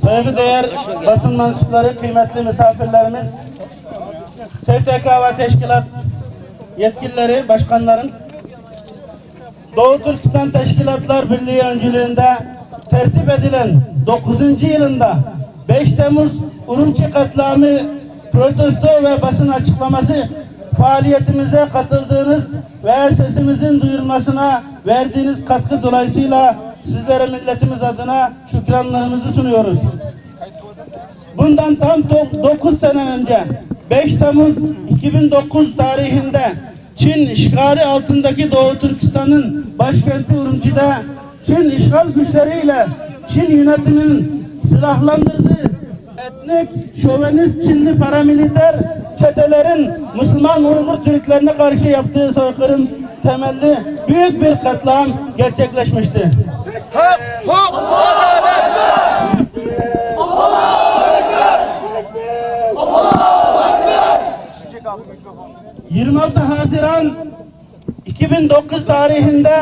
Saygıdeğer basın mensupları, kıymetli misafirlerimiz, STK ve teşkilat yetkilileri, başkanların, Doğu Türkistan Teşkilatlar Birliği öncülüğünde tertip edilen 9. yılında 5 Temmuz Urumçi katliamı protesto ve basın açıklaması faaliyetimize katıldığınız ve sesimizin duyulmasına verdiğiniz katkı dolayısıyla sizlere milletimiz adına şükranlarımızı sunuyoruz. Bundan tam 9 sene önce 5 Temmuz 2009 tarihinde Çin işgali altındaki Doğu Türkistan'ın başkenti Urumçi'de Çin işgal güçleriyle Çin yönetiminin silahlandırdığı etnik şovenist Çinli paramiliter çetelerin Müslüman Uygur Türklerine karşı yaptığı soykırım temelli büyük bir katliam gerçekleşmişti. Hak, adalet. 26 Haziran 2009 tarihinde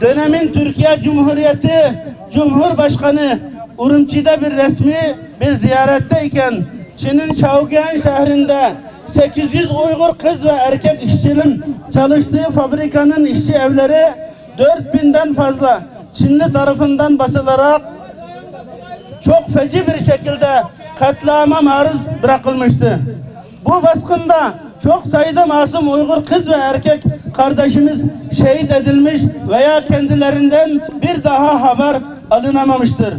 dönemin Türkiye Cumhuriyeti Cumhurbaşkanı Urumçi'de bir resmi bir ziyaretteyken Çin'in Şaogen şehrinde 800 Uygur kız ve erkek işçinin çalıştığı fabrikanın işçi evleri 4000'den fazla Çinli tarafından basılarak çok feci bir şekilde katliama maruz bırakılmıştı. Bu baskında çok sayıda masum Uygur kız ve erkek kardeşimiz şehit edilmiş veya kendilerinden bir daha haber alınamamıştır.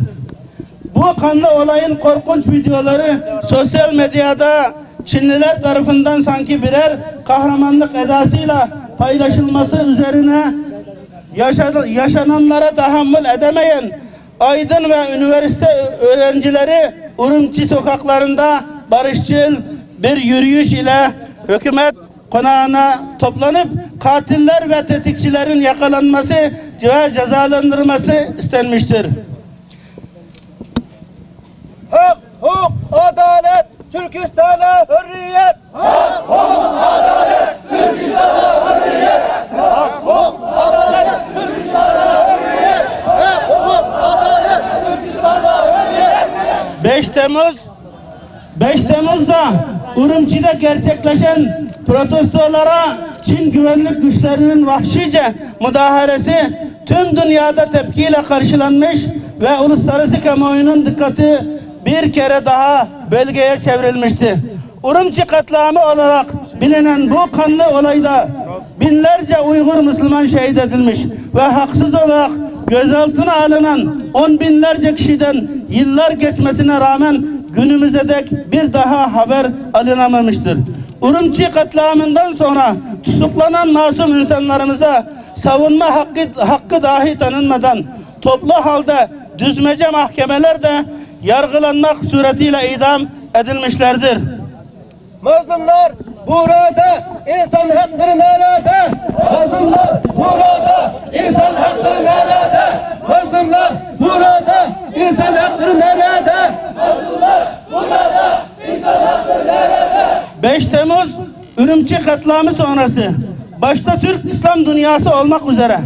Bu kanlı olayın korkunç videoları sosyal medyada Çinliler tarafından sanki birer kahramanlık edasıyla paylaşılması üzerine yaşananlara tahammül edemeyen Aydın ve üniversite öğrencileri Urumçi sokaklarında barışçıl bir yürüyüş ile hükümet konağına toplanıp katiller ve tetikçilerin yakalanması ve cezalandırılması istenmiştir. Hak, hukuk, adalet. Türkistan'a hürriyet. Hak, hukuk, adalet. Türkistan'a hürriyet. Hak, hukuk, adalet. Türkistan'a hürriyet. 5 Temmuz 5 Temmuz'da Urumçi'de gerçekleşen protestolara Çin güvenlik güçlerinin vahşice müdahalesi tüm dünyada tepkiyle karşılanmış ve uluslararası kamuoyunun dikkati bir kere daha bölgeye çevrilmişti. Urumçi katliamı olarak bilinen bu kanlı olayda binlerce Uygur Müslüman şehit edilmiş ve haksız olarak gözaltına alınan on binlerce kişiden yıllar geçmesine rağmen günümüze dek bir daha haber alınamamıştır. Urumçi katliamından sonra tutuklanan masum insanlarımıza savunma hakkı, hakkı dahi tanınmadan toplu halde düzmece mahkemelerde yargılanmak suretiyle idam edilmişlerdir. Mazlumlar burada, insan hakları nerede? Mazlumlar burada, insan hakları nerede? Mazlumlar burada, insan hakları nerede? 5 Temmuz Ürümçi katliamı sonrası başta Türk İslam dünyası olmak üzere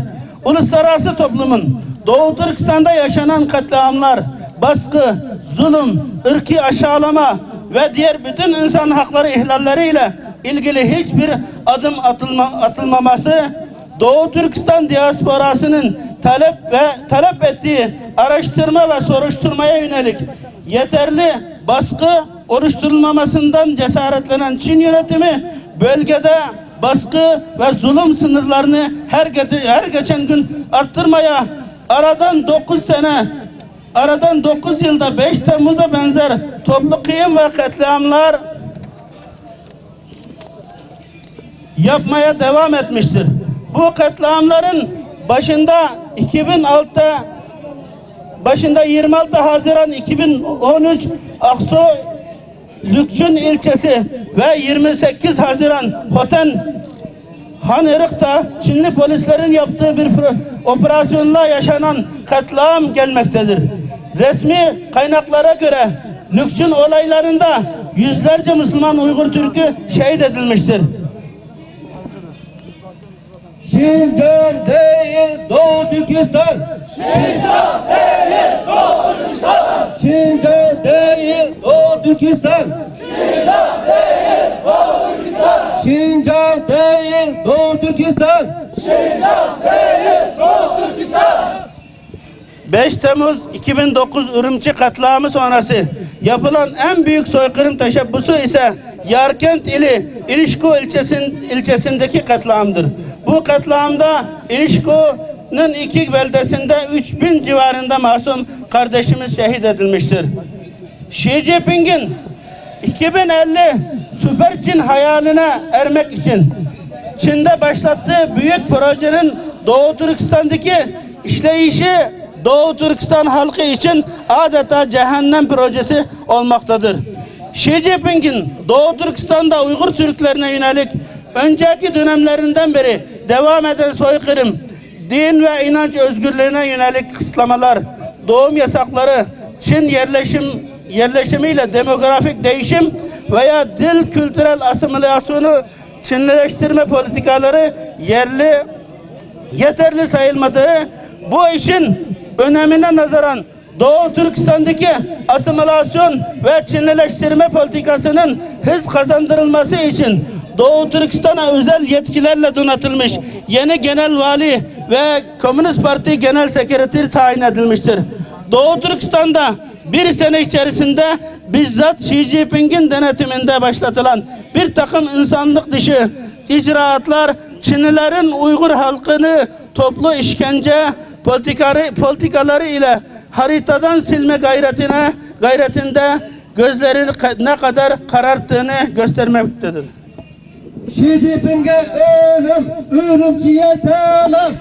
uluslararası toplumun Doğu Türkistan'da yaşanan katliamlar, baskı, zulüm, ırki aşağılama ve diğer bütün insan hakları ihlalleriyle ilgili hiçbir adım atılma, atılmaması Doğu Türkistan diasporasının talep ve talep ettiği araştırma ve soruşturmaya yönelik yeterli baskı oluşturulmamasından cesaretlenen Çin yönetimi bölgede baskı ve zulüm sınırlarını her, her geçen gün arttırmaya aradan 9 sene aradan 9 yılda 5 Temmuz'a benzer toplu kıyım ve katliamlar yapmaya devam etmiştir. Bu katliamların başında 2006'da başında 26 Haziran 2013 Aksu Lükçün ilçesi ve 28 Haziran Hoten Hanırık'ta Çinli polislerin yaptığı bir operasyonla yaşanan katliam gelmektedir. Resmi kaynaklara göre Lükçün olaylarında yüzlerce Müslüman Uygur Türk'ü şehit edilmiştir. Şincan değil Doğu Türkistan. Şincan değil Doğu Türkistan. Şincan değil Doğu Türkistan. Şincan değil Doğu Türkistan. Şincan değil Doğu Türkistan. 5 Temmuz 2009 Ürümçi katliamı sonrası yapılan en büyük soykırım teşebbüsü ise Yarkent ili İlişko ilçesin, ilçesindeki katliamdır. Bu katliamda İlişko'nun iki beldesinde 3000 civarında masum kardeşimiz şehit edilmiştir. Xi Jinping'in 2050 süper Çin hayaline ermek için Çin'de başlattığı büyük projenin Doğu Türkistan'daki işleyişi Doğu Türkistan halkı için adeta cehennem projesi olmaktadır. Xi Jinping'in Doğu Türkistan'da Uygur Türklerine yönelik önceki dönemlerinden beri devam eden soykırım, din ve inanç özgürlüğüne yönelik kısıtlamalar, doğum yasakları, Çin yerleşim yerleşimiyle demografik değişim veya dil kültürel asimilasyonu Çinlileştirme politikaları yerli yeterli sayılmadığı bu işin önemine nazaran Doğu Türkistan'daki asimilasyon ve Çinlileştirme politikasının hız kazandırılması için Doğu Türkistan'a özel yetkilerle donatılmış yeni genel vali ve Komünist Parti Genel Sekreteri tayin edilmiştir. Doğu Türkistan'da bir sene içerisinde bizzat Xi Jinping'in denetiminde başlatılan bir takım insanlık dışı icraatlar Çinlilerin Uygur halkını toplu işkence politikaları, politikaları ile haritadan silme gayretine gayretinde gözlerini ne kadar kararttığını göstermektedir. Xi Jinping'e ölüm, ölümcüye selam.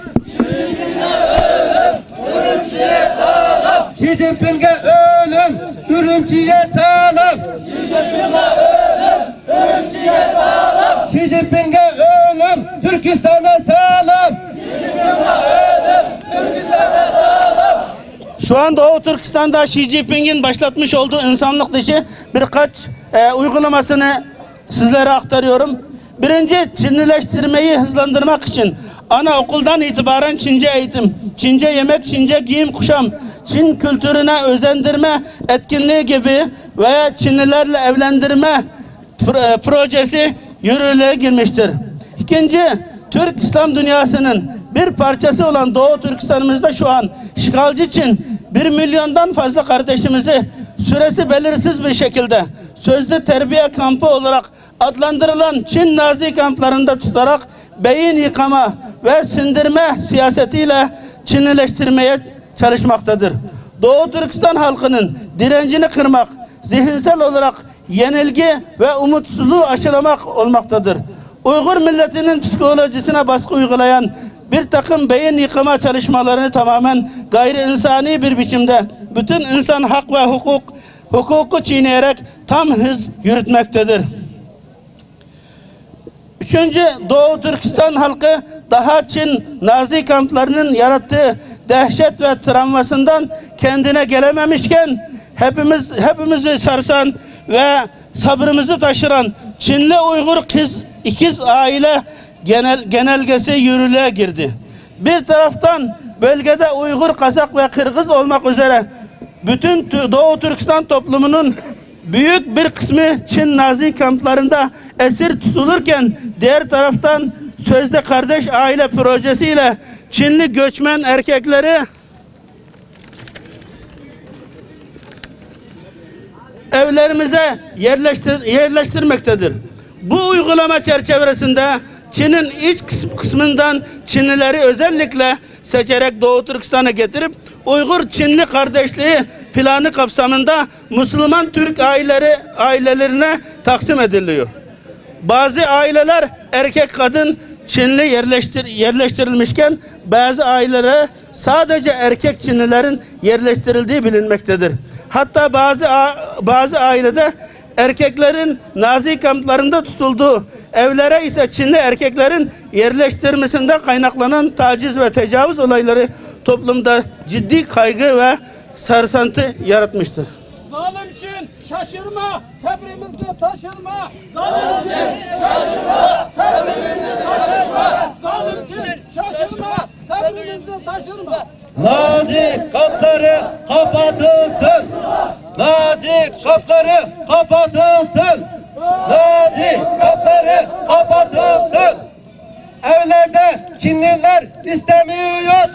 Xi Jinping'e ölüm, ölümcüye selam. Xi Jinping'e ölüm, Türkistan'a selam. Şu an Doğu Türkistan'da Xi Jinping'in başlatmış olduğu insanlık dışı birkaç e, uygulamasını sizlere aktarıyorum. Birinci Çinlileştirmeyi hızlandırmak için anaokuldan itibaren Çince eğitim, Çince yemek, Çince giyim kuşam, Çin kültürüne özendirme etkinliği gibi veya Çinlilerle evlendirme e, projesi yürürlüğe girmiştir. İkinci, Türk İslam dünyasının bir parçası olan Doğu Türkistan'ımızda şu an işgalci Çin bir milyondan fazla kardeşimizi süresi belirsiz bir şekilde sözde terbiye kampı olarak adlandırılan Çin Nazi kamplarında tutarak beyin yıkama ve sindirme siyasetiyle Çinlileştirmeye çalışmaktadır. Doğu Türkistan halkının direncini kırmak, zihinsel olarak yenilgi ve umutsuzluğu aşılamak olmaktadır. Uygur milletinin psikolojisine baskı uygulayan bir takım beyin yıkama çalışmalarını tamamen gayri insani bir biçimde bütün insan hak ve hukuk hukuku çiğneyerek tam hız yürütmektedir. Üçüncü Doğu Türkistan halkı daha Çin Nazi kamplarının yarattığı dehşet ve travmasından kendine gelememişken hepimiz hepimizi sarsan ve sabrımızı taşıran Çinli Uygur kız ikiz aile genel genelgesi yürürlüğe girdi. Bir taraftan bölgede Uygur, Kazak ve Kırgız olmak üzere bütün Tü- Doğu Türkistan toplumunun büyük bir kısmı Çin Nazi kamplarında esir tutulurken diğer taraftan sözde kardeş aile projesiyle Çinli göçmen erkekleri evlerimize yerleştir, yerleştirmektedir. Bu uygulama çerçevesinde Çin'in iç kıs- kısmından Çinlileri özellikle seçerek Doğu Türkistan'a getirip Uygur Çinli kardeşliği planı kapsamında Müslüman Türk aileleri ailelerine taksim ediliyor. Bazı aileler erkek kadın Çinli yerleştir, yerleştirilmişken bazı ailelere sadece erkek Çinlilerin yerleştirildiği bilinmektedir. Hatta bazı bazı ailede erkeklerin Nazi kamplarında tutulduğu, evlere ise Çinli erkeklerin yerleştirmesinden kaynaklanan taciz ve tecavüz olayları toplumda ciddi kaygı ve sarsantı yaratmıştır. Zalim Çin şaşırma, sabrımızı taşırma. Zalim Çin şaşırma, sabrımızı taşırma. Zalim Çin şaşırma, sabrımızı taşırma. Nazi kampları kapatılsın. Nazik kapları kapatılsın. Nazik kapları kapatılsın. Evlerde Çinliler istemiyoruz.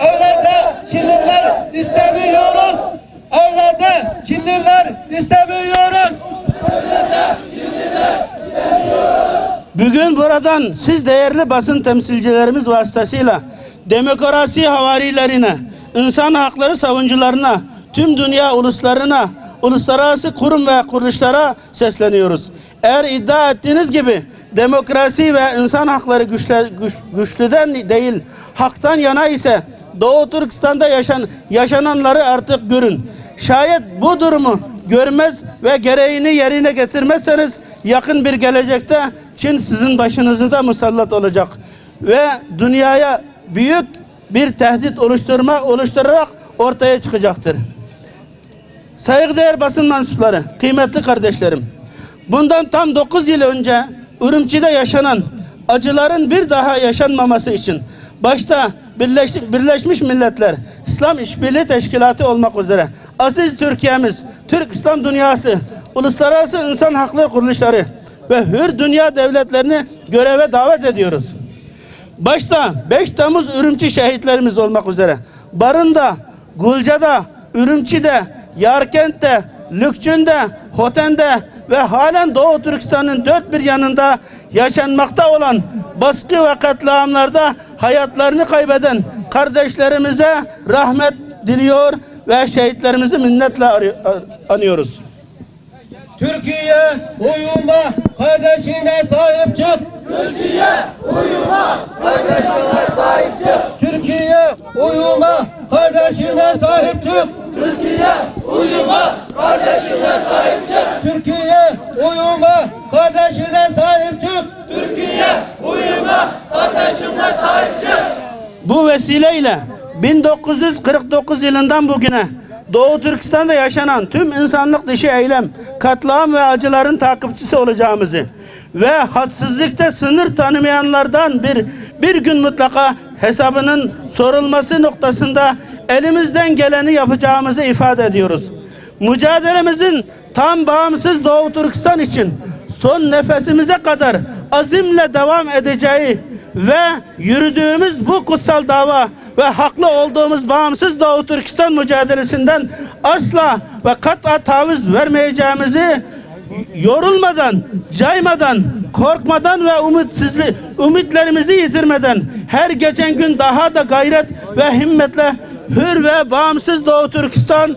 Evlerde Çinliler istemiyoruz. Evlerde Çinliler istemiyoruz. Bugün buradan siz değerli basın temsilcilerimiz vasıtasıyla demokrasi havarilerine, insan hakları savunucularına, tüm dünya uluslarına, uluslararası kurum ve kuruluşlara sesleniyoruz. Eğer iddia ettiğiniz gibi demokrasi ve insan hakları güçler, güç, güçlüden değil, haktan yana ise Doğu Türkistan'da yaşan, yaşananları artık görün. Şayet bu durumu görmez ve gereğini yerine getirmezseniz yakın bir gelecekte Çin sizin başınızı da musallat olacak ve dünyaya büyük bir tehdit oluşturma oluşturarak ortaya çıkacaktır. Saygıdeğer basın mensupları, kıymetli kardeşlerim. Bundan tam 9 yıl önce Ürümçi'de yaşanan acıların bir daha yaşanmaması için başta Birleş, Birleşmiş Milletler, İslam İşbirliği Teşkilatı olmak üzere aziz Türkiye'miz, Türk İslam dünyası, uluslararası insan hakları kuruluşları ve hür dünya devletlerini göreve davet ediyoruz. Başta 5 Temmuz Ürümçi şehitlerimiz olmak üzere Barın'da, Gulca'da, Ürümçi'de, Yarkent'te, Lükçün'de, Hoten'de ve halen Doğu Türkistan'ın dört bir yanında yaşanmakta olan baskı ve katliamlarda hayatlarını kaybeden kardeşlerimize rahmet diliyor ve şehitlerimizi minnetle anıyoruz. Türkiye uyuma kardeşine sahip çık. Türkiye uyuma kardeşine sahip çık. Türkiye uyuma kardeşine sahip çık. Türkiye uyuma kardeşine sahip çık. Bu vesileyle 1949 yılından bugüne Doğu Türkistan'da yaşanan tüm insanlık dışı eylem, katliam ve acıların takipçisi olacağımızı ve hadsizlikte sınır tanımayanlardan bir bir gün mutlaka hesabının sorulması noktasında elimizden geleni yapacağımızı ifade ediyoruz. Mücadelemizin tam bağımsız Doğu Türkistan için son nefesimize kadar azimle devam edeceği ve yürüdüğümüz bu kutsal dava ve haklı olduğumuz bağımsız Doğu Türkistan mücadelesinden asla ve kat'a taviz vermeyeceğimizi yorulmadan, caymadan, korkmadan ve umitsizlik, ümitlerimizi yitirmeden her geçen gün daha da gayret ve himmetle hür ve bağımsız Doğu Türkistan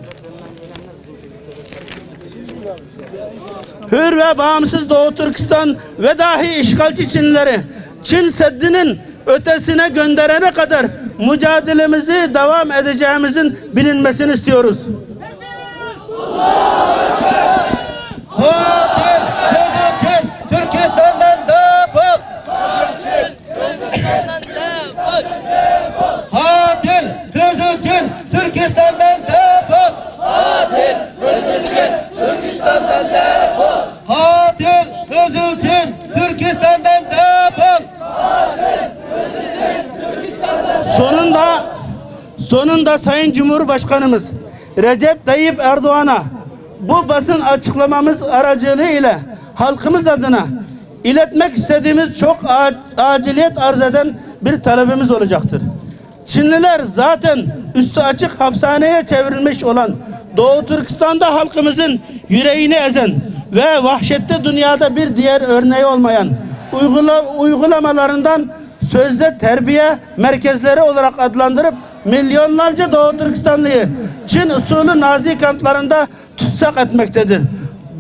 hür ve bağımsız Doğu Türkistan ve dahi işgalci Çinlileri Çin Seddi'nin ötesine gönderene kadar mücadelemizi devam edeceğimizin bilinmesini istiyoruz. Katil söz için Türkistan'dan defol. Katil söz için Türkistan'dan defol. Katil söz için Türkistan'dan defol. Sonunda sonunda Sayın Cumhurbaşkanımız Recep Tayyip Erdoğan'a bu basın açıklamamız aracılığıyla halkımız adına iletmek istediğimiz çok aciliyet arz eden bir talebimiz olacaktır. Çinliler zaten üstü açık hapishaneye çevrilmiş olan Doğu Türkistan'da halkımızın yüreğini ezen ve vahşette dünyada bir diğer örneği olmayan uygula, uygulamalarından sözde terbiye merkezleri olarak adlandırıp milyonlarca Doğu Türkistanlıyı Çin usulü Nazi kamplarında tutsak etmektedir.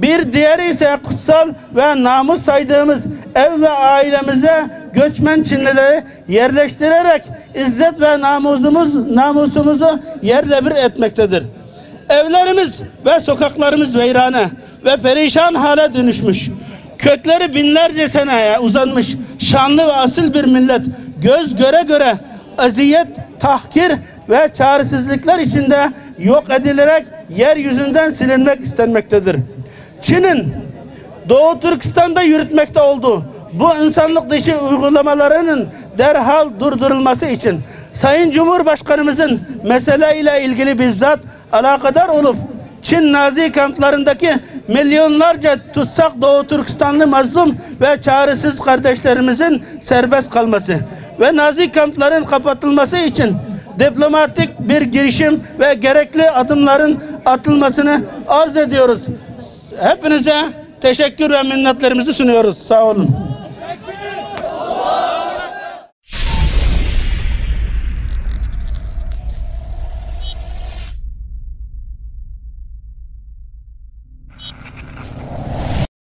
Bir diğeri ise kutsal ve namus saydığımız ev ve ailemize göçmen Çinlileri yerleştirerek izzet ve namusumuz namusumuzu yerle bir etmektedir. Evlerimiz ve sokaklarımız veyrane ve perişan hale dönüşmüş. Kökleri binlerce seneye uzanmış şanlı ve asil bir millet göz göre göre eziyet, tahkir ve çaresizlikler içinde yok edilerek yeryüzünden silinmek istenmektedir. Çin'in Doğu Türkistan'da yürütmekte olduğu bu insanlık dışı uygulamalarının derhal durdurulması için Sayın Cumhurbaşkanımızın meseleyle ilgili bizzat alakadar olup Çin Nazi kamplarındaki milyonlarca tutsak Doğu Türkistanlı mazlum ve çaresiz kardeşlerimizin serbest kalması ve Nazi kampların kapatılması için diplomatik bir girişim ve gerekli adımların atılmasını arz ediyoruz. Hepinize teşekkür ve minnetlerimizi sunuyoruz. Sağ olun.